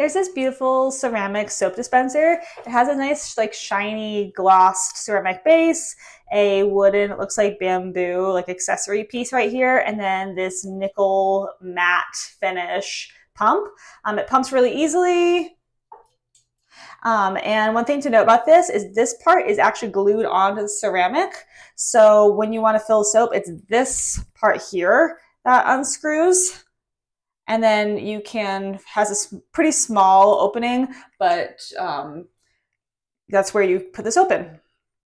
Here's this beautiful ceramic soap dispenser. It has a nice like shiny glossed ceramic base, a wooden, it looks like bamboo, like accessory piece right here, and then this nickel matte finish pump. Um, it pumps really easily. Um, and one thing to note about this is this part is actually glued onto the ceramic. So when you want to fill soap, it's this part here that unscrews and then you can has a pretty small opening, but um, that's where you put this open.